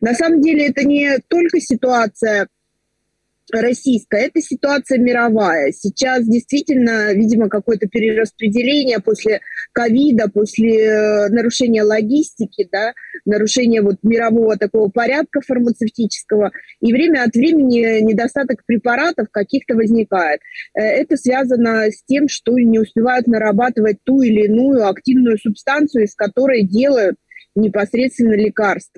На самом деле это не только ситуация российская, это ситуация мировая. Сейчас действительно, видимо, какое-то перераспределение после ковида, после э, нарушения логистики, да, нарушения вот мирового такого порядка фармацевтического, и время от времени недостаток препаратов каких-то возникает. Э, это связано с тем, что не успевают нарабатывать ту или иную активную субстанцию, из которой делают непосредственно лекарства.